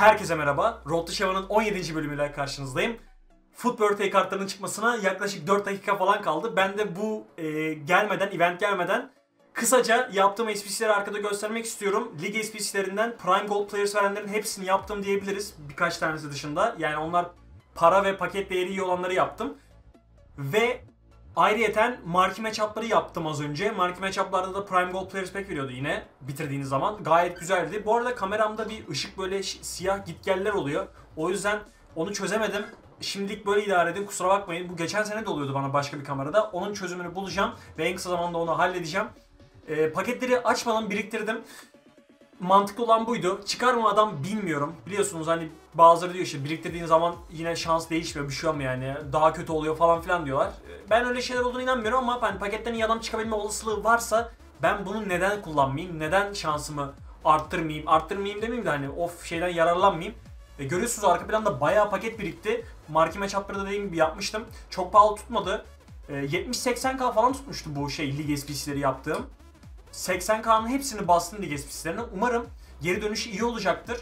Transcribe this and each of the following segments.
Herkese merhaba. Road to Shava'nın 17. bölümüyle karşınızdayım. Foot Birthday kartlarının çıkmasına yaklaşık 4 dakika falan kaldı. Ben de bu e, gelmeden, event gelmeden kısaca yaptığım SPC'leri arkada göstermek istiyorum. Lig SPC'lerinden Prime Gold Players verenlerin hepsini yaptım diyebiliriz. Birkaç tanesi dışında. Yani onlar para ve paket değeri iyi olanları yaptım. Ve ayrıyeten marki matchup'ları yaptım az önce. Marki matchup'larda da Prime Gold Players Pack veriyordu yine bitirdiğiniz zaman. Gayet güzeldi. Bu arada kameramda bir ışık böyle siyah gitgeller oluyor. O yüzden onu çözemedim. Şimdilik böyle idare edin kusura bakmayın. Bu geçen sene de oluyordu bana başka bir kamerada. Onun çözümünü bulacağım ve en kısa zamanda onu halledeceğim. Ee, paketleri açmadan biriktirdim mantıklı olan buydu. Çıkar mı adam bilmiyorum. Biliyorsunuz hani bazıları diyor işte biriktirdiğin zaman yine şans değişmiyor bir şey olmuyor yani. Daha kötü oluyor falan filan diyorlar. Ben öyle şeyler olduğunu inanmıyorum ama hani paketten iyi adam çıkabilme olasılığı varsa ben bunu neden kullanmayayım? Neden şansımı arttırmayayım? Arttırmayayım demeyeyim de hani of şeyden yararlanmayayım. E, görüyorsunuz arka planda bayağı paket birikti. Marki matchup'ları da dediğim gibi yapmıştım. Çok pahalı tutmadı. E, 70-80k falan tutmuştu bu şey lig SPC'leri yaptığım. 80K'nın hepsini bastım lig SPC'lerine. Umarım geri dönüşü iyi olacaktır.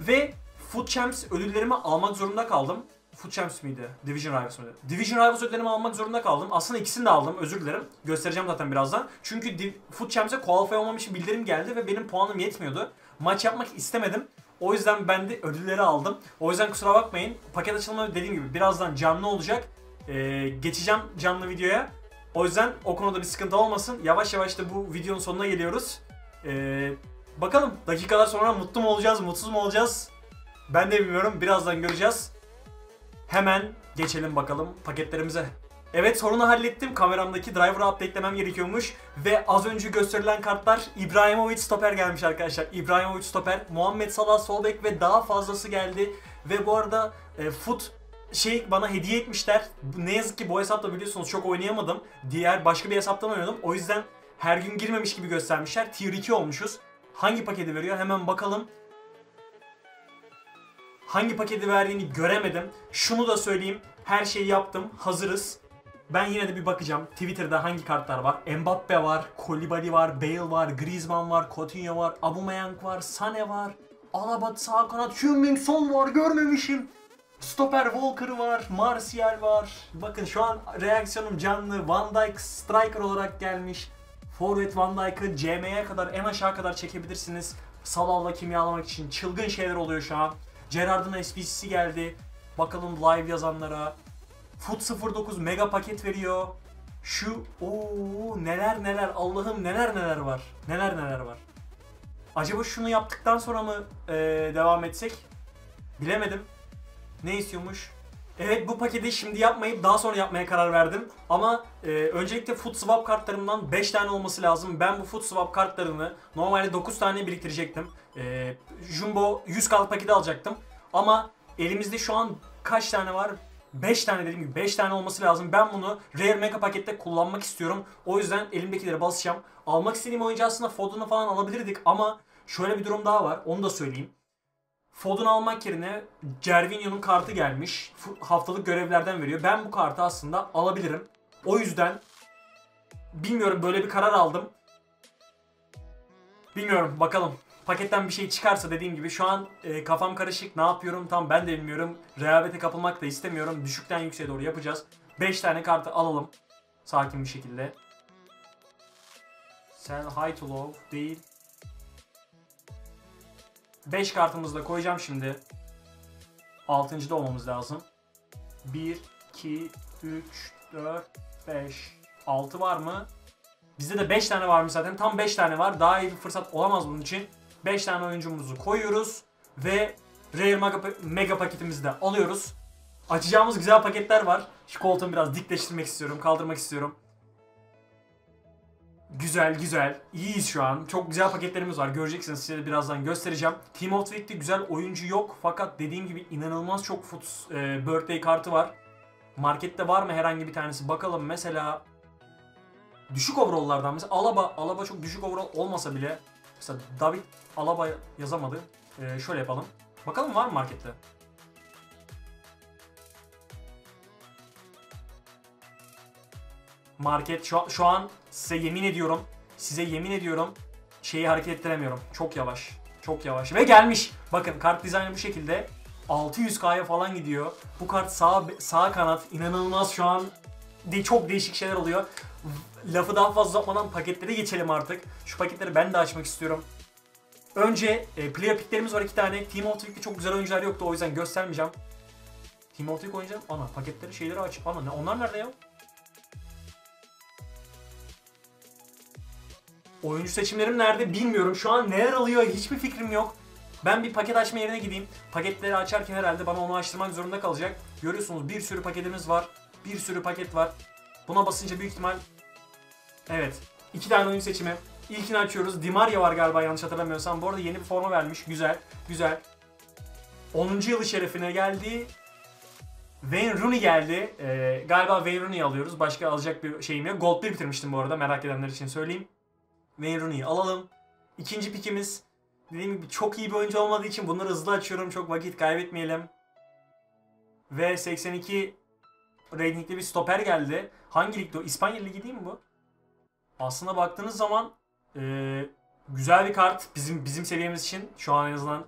Ve Food Champs ödüllerimi almak zorunda kaldım. Food Champs miydi? Division Rivals mıydı? Division Rivals ödüllerimi almak zorunda kaldım. Aslında ikisini de aldım. Özür dilerim. Göstereceğim zaten birazdan. Çünkü Div- Food Champs'e qualify olmam için bildirim geldi ve benim puanım yetmiyordu. Maç yapmak istemedim. O yüzden ben de ödülleri aldım. O yüzden kusura bakmayın. Paket açılımı dediğim gibi birazdan canlı olacak. Ee, geçeceğim canlı videoya. O yüzden o konuda bir sıkıntı olmasın. Yavaş yavaş da bu videonun sonuna geliyoruz. Ee, bakalım dakikalar sonra mutlu mu olacağız, mutsuz mu olacağız? Ben de bilmiyorum. Birazdan göreceğiz. Hemen geçelim bakalım paketlerimize. Evet sorunu hallettim. Kameramdaki driver'ı update'lemem gerekiyormuş. Ve az önce gösterilen kartlar İbrahimovic stoper gelmiş arkadaşlar. İbrahimovic stoper, Muhammed Salah sol bek ve daha fazlası geldi. Ve bu arada e, foot şey bana hediye etmişler. Ne yazık ki bu hesapta biliyorsunuz çok oynayamadım. Diğer başka bir hesaptan oynadım. O yüzden her gün girmemiş gibi göstermişler. Tier 2 olmuşuz. Hangi paketi veriyor hemen bakalım. Hangi paketi verdiğini göremedim. Şunu da söyleyeyim. Her şeyi yaptım. Hazırız. Ben yine de bir bakacağım. Twitter'da hangi kartlar var? Mbappe var, Koulibaly var, Bale var, Griezmann var, Coutinho var, Aubameyang var, Sane var. Alaba sağ kanat, Heung-min var görmemişim. Stoper Walker var, Martial var. Bakın şu an reaksiyonum canlı. Van Dijk striker olarak gelmiş. Forvet Van Dijk'ı CM'ye kadar en aşağı kadar çekebilirsiniz. Salah'la kimyalamak için çılgın şeyler oluyor şu an. Gerrard'ın SPC'si geldi. Bakalım live yazanlara. Foot 09 mega paket veriyor. Şu ooo neler neler Allah'ım neler neler var. Neler neler var. Acaba şunu yaptıktan sonra mı eee, devam etsek? Bilemedim. Ne istiyormuş? Evet bu paketi şimdi yapmayıp daha sonra yapmaya karar verdim. Ama e, öncelikle Foot Swap kartlarımdan 5 tane olması lazım. Ben bu Foot Swap kartlarını normalde 9 tane biriktirecektim. E, Jumbo 100 kart paketi alacaktım. Ama elimizde şu an kaç tane var? 5 tane dediğim gibi 5 tane olması lazım. Ben bunu Rare Mega pakette kullanmak istiyorum. O yüzden elimdekileri basacağım. Almak istediğim oyuncu aslında Foden'ı falan alabilirdik ama şöyle bir durum daha var. Onu da söyleyeyim. Foden almak yerine Cervinho'nun kartı gelmiş. Haftalık görevlerden veriyor. Ben bu kartı aslında alabilirim. O yüzden bilmiyorum böyle bir karar aldım. Bilmiyorum bakalım. Paketten bir şey çıkarsa dediğim gibi şu an e, kafam karışık. Ne yapıyorum tam ben de bilmiyorum. Rehavete kapılmak da istemiyorum. Düşükten yükseğe doğru yapacağız. 5 tane kartı alalım. Sakin bir şekilde. Sell high to low değil. 5 kartımızı da koyacağım şimdi. 6. da olmamız lazım. 1, 2, 3, 4, 5, 6 var mı? Bizde de 5 tane varmış zaten. Tam 5 tane var. Daha iyi bir fırsat olamaz bunun için. 5 tane oyuncumuzu koyuyoruz. Ve Rare Mega, Mega paketimizi de alıyoruz. Açacağımız güzel paketler var. Şu koltuğumu biraz dikleştirmek istiyorum. Kaldırmak istiyorum. Güzel güzel. İyiyiz şu an. Çok güzel paketlerimiz var. Göreceksiniz size de birazdan göstereceğim. Team of Week'te güzel oyuncu yok. Fakat dediğim gibi inanılmaz çok foot, e, birthday kartı var. Markette var mı herhangi bir tanesi? Bakalım mesela düşük overall'lardan mesela Alaba Alaba çok düşük overall olmasa bile mesela David Alaba yazamadı. E, şöyle yapalım. Bakalım var mı markette? Market şu, şu an size yemin ediyorum size yemin ediyorum şeyi hareket ettiremiyorum. Çok yavaş. Çok yavaş. Ve gelmiş. Bakın kart dizaynı bu şekilde. 600K'ya falan gidiyor. Bu kart sağ sağ kanat inanılmaz şu an de çok değişik şeyler oluyor. Lafı daha fazla uzatmadan paketlere geçelim artık. Şu paketleri ben de açmak istiyorum. Önce e, player picklerimiz var iki tane. Team of the çok güzel oyuncular yoktu o yüzden göstermeyeceğim. Team of the Week oynayacağım. Ana paketleri şeyleri aç. Ana ne onlar nerede ya? Oyuncu seçimlerim nerede bilmiyorum. Şu an neler alıyor hiçbir fikrim yok. Ben bir paket açma yerine gideyim. Paketleri açarken herhalde bana onu açtırmak zorunda kalacak. Görüyorsunuz bir sürü paketimiz var. Bir sürü paket var. Buna basınca büyük ihtimal... Evet. iki tane oyun seçimi. İlkini açıyoruz. Dimaria var galiba yanlış hatırlamıyorsam. Bu arada yeni bir forma vermiş. Güzel. Güzel. 10. yılı şerefine geldi. Wayne Rooney geldi. Ee, galiba Wayne Rooney'i alıyoruz. Başka alacak bir şeyim yok. Gold 1 bitirmiştim bu arada merak edenler için söyleyeyim. Wayne Rooney'i alalım. İkinci pikimiz. Dediğim gibi çok iyi bir oyuncu olmadığı için bunları hızlı açıyorum. Çok vakit kaybetmeyelim. Ve 82 ratingli bir stoper geldi. Hangi ligde o? İspanya Ligi değil mi bu? Aslında baktığınız zaman ee, güzel bir kart bizim bizim seviyemiz için şu an en azından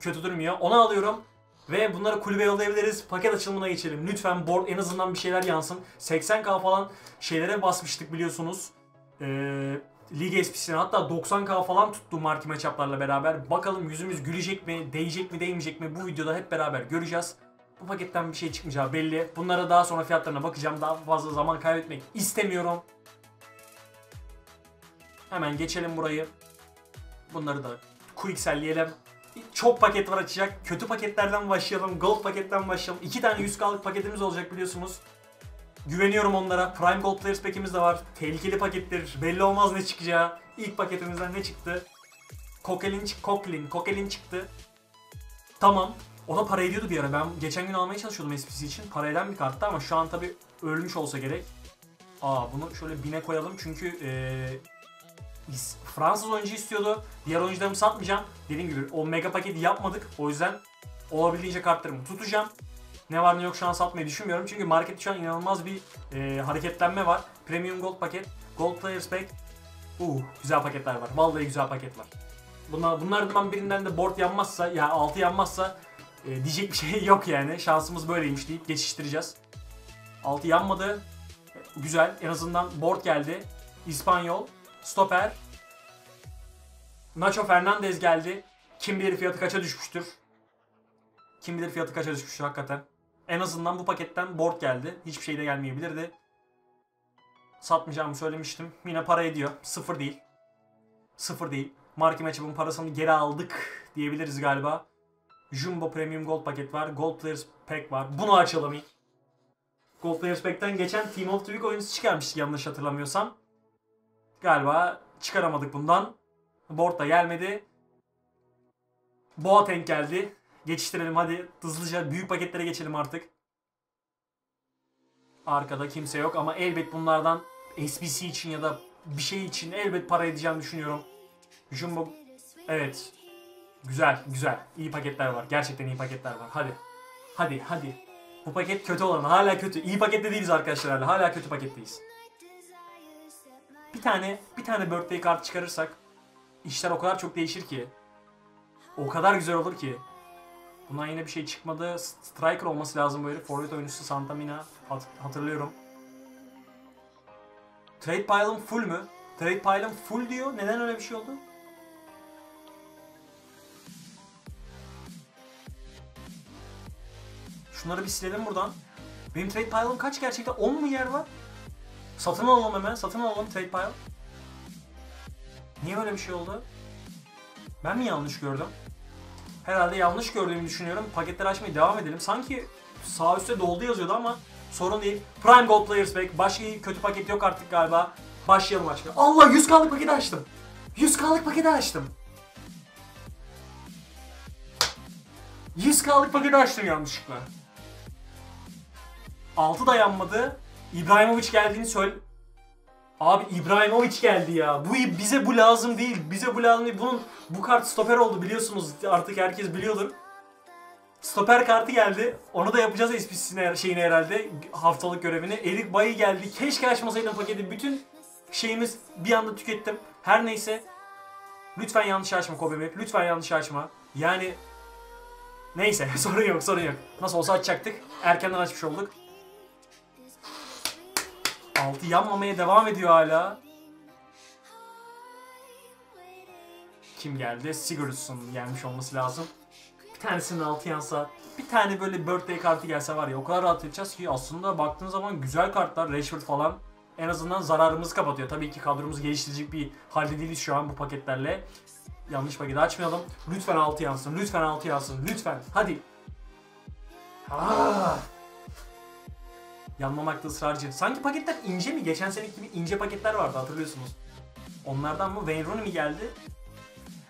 kötü durmuyor. Onu alıyorum ve bunları kulübe yollayabiliriz. Paket açılımına geçelim. Lütfen board en azından bir şeyler yansın. 80k falan şeylere basmıştık biliyorsunuz. Ee, lig SPC'ne hatta 90k falan tuttu marki matchup'larla beraber. Bakalım yüzümüz gülecek mi, değecek mi, değmeyecek mi bu videoda hep beraber göreceğiz. Bu paketten bir şey çıkmayacağı belli. Bunlara daha sonra fiyatlarına bakacağım. Daha fazla zaman kaybetmek istemiyorum. Hemen geçelim burayı. Bunları da quickselleyelim. Çok paket var açacak. Kötü paketlerden başlayalım. Gold paketten başlayalım. İki tane 100k'lık paketimiz olacak biliyorsunuz. Güveniyorum onlara. Prime Gold Players pack'imiz de var. Tehlikeli pakettir. Belli olmaz ne çıkacağı. İlk paketimizden ne çıktı? Kokelin, Kokelin, Kokelin çıktı. Tamam. O da para ediyordu bir ara. Ben geçen gün almaya çalışıyordum SPC için. Para eden bir karttı ama şu an tabi ölmüş olsa gerek. Aa bunu şöyle bine koyalım çünkü ee, Fransız oyuncu istiyordu. Diğer oyuncularımı satmayacağım. Dediğim gibi o mega paketi yapmadık. O yüzden olabildiğince kartlarımı tutacağım. Ne var ne yok şu an satmayı düşünmüyorum. Çünkü markette şu an inanılmaz bir e, hareketlenme var. Premium Gold paket, Gold Players Pack. Uh, güzel paketler var. Vallahi güzel paket var. Bunlar, bunlardan birinden de board yanmazsa, ya yani altı yanmazsa e, diyecek bir şey yok yani. Şansımız böyleymiş deyip geçiştireceğiz. Altı yanmadı. Güzel. En azından board geldi. İspanyol. Stoper. Nacho Fernandez geldi. Kim bilir fiyatı kaça düşmüştür. Kim bilir fiyatı kaça düşmüştür hakikaten. En azından bu paketten board geldi. Hiçbir şey de gelmeyebilirdi. Satmayacağımı söylemiştim. Yine para ediyor. Sıfır değil. Sıfır değil. Marki Matchup'ın parasını geri aldık diyebiliriz galiba. Jumbo Premium Gold paket var. Gold Players Pack var. Bunu açalım ilk. Gold Players Pack'ten geçen Team of the Week oyuncusu çıkarmıştık yanlış hatırlamıyorsam. Galiba çıkaramadık bundan. Board da gelmedi. Boateng geldi. Geçiştirelim hadi hızlıca büyük paketlere geçelim artık. Arkada kimse yok ama elbet bunlardan SBC için ya da bir şey için elbet para edeceğimi düşünüyorum. Jumbo evet. Güzel güzel. İyi paketler var. Gerçekten iyi paketler var. Hadi. Hadi hadi. Bu paket kötü olan hala kötü. İyi pakette değiliz arkadaşlar hala. Hala kötü paketteyiz. Bir tane bir tane birthday kart çıkarırsak işler o kadar çok değişir ki. O kadar güzel olur ki. Bundan yine bir şey çıkmadı. Striker olması lazım böyle. Forvet oyuncusu Santa Mina. Hat hatırlıyorum. Trade pile'ım full mü? Trade pile'ım full diyor. Neden öyle bir şey oldu? Şunları bir silelim buradan. Benim trade pile'ım kaç gerçekten? 10 mu yer var? Satın alalım hemen. Satın alalım trade pile. Niye böyle bir şey oldu? Ben mi yanlış gördüm? Herhalde yanlış gördüğümü düşünüyorum. Paketleri açmaya devam edelim. Sanki sağ üstte doldu yazıyordu ama sorun değil. Prime Gold Players Pack. Başka kötü paket yok artık galiba. Başlayalım aşkına. Allah 100k'lık paketi açtım. 100k'lık paketi açtım. 100k'lık paketi açtım yanlışlıkla. 6 dayanmadı. İbrahimovic geldiğini söyle... Abi İbrahimovic geldi ya. Bu bize bu lazım değil. Bize bu lazım değil. Bunun bu kart stoper oldu biliyorsunuz. Artık herkes biliyordur. Stoper kartı geldi. Onu da yapacağız SPC'sine şeyini herhalde haftalık görevini. Erik Bayi geldi. Keşke açmasaydım paketi. Bütün şeyimiz bir anda tükettim. Her neyse. Lütfen yanlış açma Kobe Lütfen yanlış açma. Yani Neyse sorun yok sorun yok. Nasıl olsa açacaktık. Erkenden açmış olduk. Altı yanmamaya devam ediyor hala. Kim geldi? Sigurdsson gelmiş olması lazım. Bir tanesinin altı yansa, bir tane böyle birthday kartı gelse var ya o kadar rahat edeceğiz ki aslında baktığın zaman güzel kartlar, Rashford falan en azından zararımızı kapatıyor. Tabii ki kadromuzu geliştirecek bir halde değiliz şu an bu paketlerle. Yanlış paketi açmayalım. Lütfen altı yansın, lütfen altı yansın, lütfen. Hadi. Ah. Yanmamakta ısrarcı. Sanki paketler ince mi? Geçen seneki gibi ince paketler vardı hatırlıyorsunuz. Onlardan mı? Wayne Rooney mi geldi?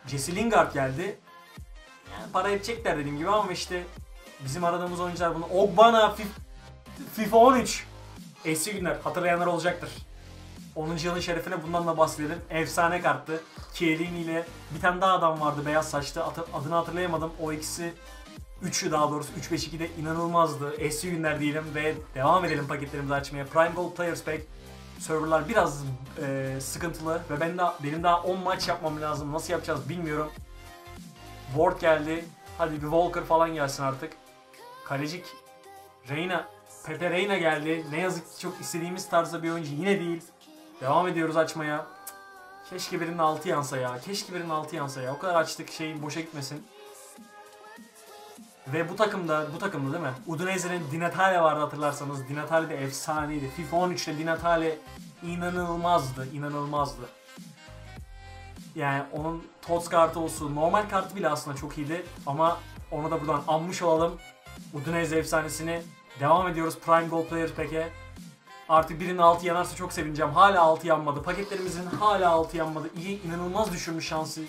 Jesse Lingard geldi. Yani para edecekler dediğim gibi ama işte bizim aradığımız oyuncular bunu. Ogbana FIFA 13. Eski günler hatırlayanlar olacaktır. 10. yılın şerefine bundan da bahsedelim. Efsane karttı. Chiellini ile bir tane daha adam vardı beyaz saçlı. Adını hatırlayamadım. O ikisi Üçü daha doğrusu 3-5-2'de inanılmazdı. Eski günler diyelim ve devam edelim paketlerimizi açmaya. Prime Gold Players Pack serverlar biraz e, sıkıntılı ve ben daha, benim daha 10 maç yapmam lazım. Nasıl yapacağız bilmiyorum. Ward geldi. Hadi bir Walker falan gelsin artık. Kalecik Reyna, Pepe Reyna geldi. Ne yazık ki çok istediğimiz tarzda bir oyuncu yine değil. Devam ediyoruz açmaya. Keşke birinin altı yansa ya. Keşke birinin altı yansa ya. O kadar açtık şey boşa gitmesin. Ve bu takımda, bu takımda değil mi? Udinese'nin Di Natale vardı hatırlarsanız. Di Natale de efsaneydi. FIFA 13'te Di Natale inanılmazdı, inanılmazdı. Yani onun TOTS kartı olsun, normal kartı bile aslında çok iyiydi. Ama onu da buradan anmış olalım. Udinese efsanesini devam ediyoruz Prime Gold Player Pack'e. Artık birinin altı yanarsa çok sevineceğim. Hala altı yanmadı. Paketlerimizin hala altı yanmadı. İyi, inanılmaz düşürmüş şansı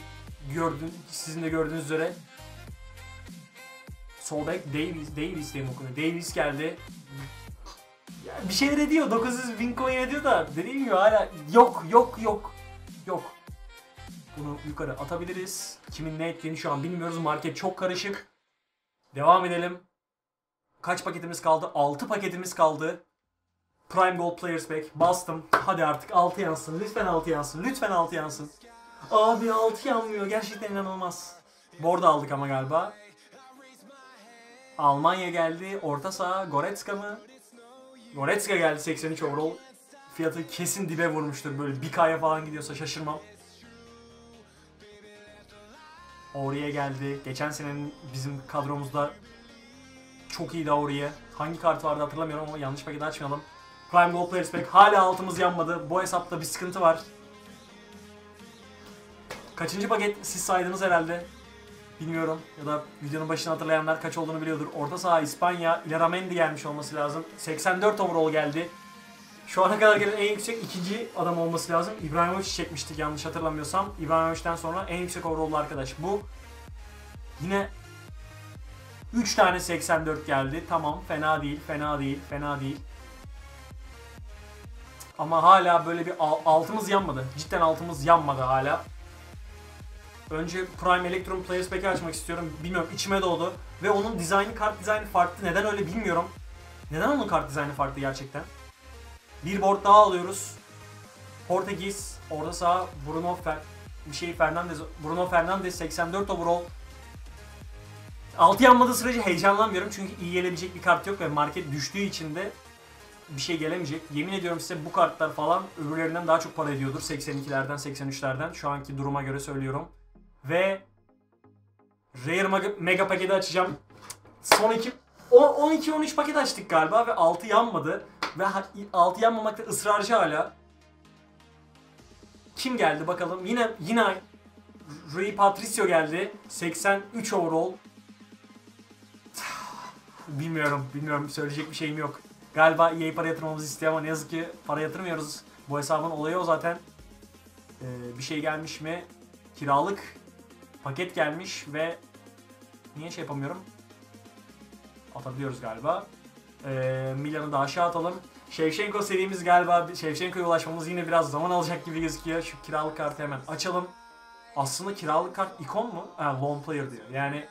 gördün, sizin de gördüğünüz üzere. Sol bek Davis, Davis diye mi okunuyor? Davis geldi. Ya bir şeyler ediyor. 900 bin coin ediyor da dediğim gibi hala yok yok yok. Yok. Bunu yukarı atabiliriz. Kimin ne ettiğini şu an bilmiyoruz. Market çok karışık. Devam edelim. Kaç paketimiz kaldı? 6 paketimiz kaldı. Prime Gold Players Pack. Bastım. Hadi artık 6 yansın. Lütfen 6 yansın. Lütfen 6 yansın. Abi 6 yanmıyor. Gerçekten inanılmaz. Board aldık ama galiba. Almanya geldi. Orta saha Goretzka mı? Goretzka geldi 83 overall. Fiyatı kesin dibe vurmuştur. Böyle bir kaya falan gidiyorsa şaşırmam. Oraya geldi. Geçen senenin bizim kadromuzda çok iyiydi Auriye. Hangi kart vardı hatırlamıyorum ama yanlış paketi açmayalım. Prime Gold Players Pack. Hala altımız yanmadı. Bu hesapta bir sıkıntı var. Kaçıncı paket siz saydınız herhalde. Bilmiyorum ya da videonun başını hatırlayanlar kaç olduğunu biliyordur. Orta saha İspanya, Ilaramendi gelmiş olması lazım. 84 overall geldi. Şu ana kadar gelen en yüksek ikinci adam olması lazım. İbrahimovic çekmiştik yanlış hatırlamıyorsam. İbrahimovic'den sonra en yüksek overall'lu arkadaş bu. Yine 3 tane 84 geldi. Tamam fena değil, fena değil, fena değil. Ama hala böyle bir altımız yanmadı. Cidden altımız yanmadı hala. Önce Prime Electrum Players Pack'i açmak istiyorum. Bilmiyorum içime doğdu. Ve onun dizaynı, kart dizaynı farklı. Neden öyle bilmiyorum. Neden onun kart dizaynı farklı gerçekten? Bir board daha alıyoruz. Portekiz, orada sağ Bruno Fer bir şey Fernandez, Bruno Fernandes 84 overall. Altı yanmadığı sürece heyecanlanmıyorum çünkü iyi gelebilecek bir kart yok ve market düştüğü için de bir şey gelemeyecek. Yemin ediyorum size bu kartlar falan öbürlerinden daha çok para ediyordur. 82'lerden, 83'lerden. Şu anki duruma göre söylüyorum. Ve Rare Mega, paketi açacağım. Son iki 12-13 paket açtık galiba ve 6 yanmadı. Ve 6 yanmamakta ısrarcı hala. Kim geldi bakalım. Yine yine Rui Patricio geldi. 83 overall. Bilmiyorum, bilmiyorum. Söyleyecek bir şeyim yok. Galiba EA para yatırmamızı istiyor ama ne yazık ki para yatırmıyoruz. Bu hesabın olayı o zaten. Ee, bir şey gelmiş mi? Kiralık paket gelmiş ve niye şey yapamıyorum? Atabiliyoruz galiba. Ee, Milan'ı da aşağı atalım. Shevchenko serimiz galiba Shevchenko'ya ulaşmamız yine biraz zaman alacak gibi gözüküyor. Şu kiralık kartı hemen açalım. Aslında kiralık kart ikon mu? Ha, lone player diyor. Yani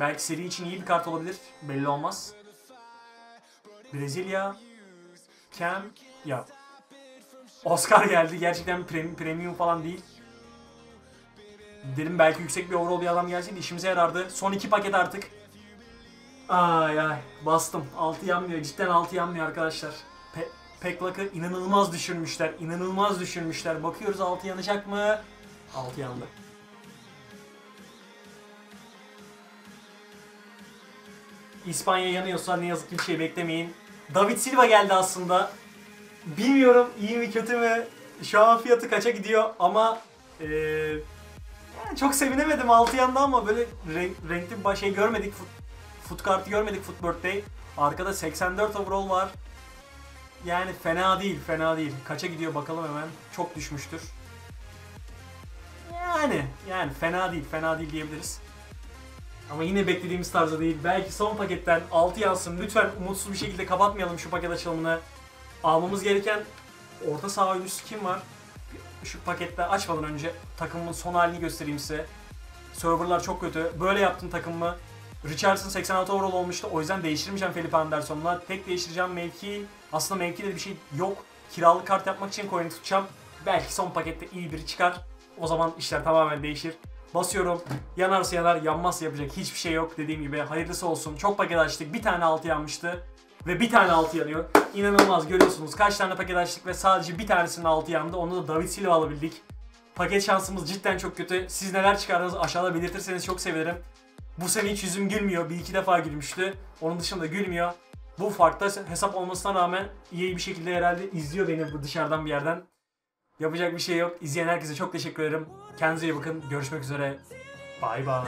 belki seri için iyi bir kart olabilir. Belli olmaz. Brezilya. Cam. Ya. Oscar geldi. Gerçekten premium falan değil. Dedim belki yüksek bir overall bir adam gelseydi işimize yarardı. Son iki paket artık. Ay ay bastım. Altı yanmıyor. Cidden altı yanmıyor arkadaşlar. Pe Peklak'ı inanılmaz düşürmüşler. İnanılmaz düşürmüşler. Bakıyoruz altı yanacak mı? Altı yandı. İspanya yanıyorsa ne yazık ki bir şey beklemeyin. David Silva geldi aslında. Bilmiyorum iyi mi kötü mü? Şu an fiyatı kaça gidiyor ama eee, çok sevinemedim altı yanda ama böyle renk, renkli bir şey görmedik. Foot, foot kartı görmedik Foot Birthday. Arkada 84 overall var. Yani fena değil, fena değil. Kaça gidiyor bakalım hemen. Çok düşmüştür. Yani, yani fena değil, fena değil diyebiliriz. Ama yine beklediğimiz tarzda değil. Belki son paketten 6 yansın. Lütfen umutsuz bir şekilde kapatmayalım şu paket açılımını. Almamız gereken orta saha oyuncusu kim var? Şu pakette açmadan önce takımımın son halini göstereyim size. Serverlar çok kötü. Böyle yaptım takımımı. Richardson 86 overall olmuştu. O yüzden değiştirmeyeceğim Felipe Anderson'la. Tek değiştireceğim mevki. Aslında mevkide bir şey yok. Kiralık kart yapmak için coin'i tutacağım. Belki son pakette iyi biri çıkar. O zaman işler tamamen değişir. Basıyorum. Yanarsa yanar, yanmazsa yapacak hiçbir şey yok. Dediğim gibi hayırlısı olsun. Çok paket açtık. Bir tane altı yanmıştı. Ve bir tane altı yanıyor. İnanılmaz görüyorsunuz. Kaç tane paket açtık ve sadece bir tanesinin altı yandı. Onu da David Silva alabildik. Paket şansımız cidden çok kötü. Siz neler çıkardınız aşağıda belirtirseniz çok sevinirim. Bu sene hiç yüzüm gülmüyor. Bir iki defa gülmüştü. Onun dışında gülmüyor. Bu farklı hesap olmasına rağmen iyi bir şekilde herhalde izliyor beni bu dışarıdan bir yerden. Yapacak bir şey yok. İzleyen herkese çok teşekkür ederim. Kendinize iyi bakın. Görüşmek üzere. Bay bay.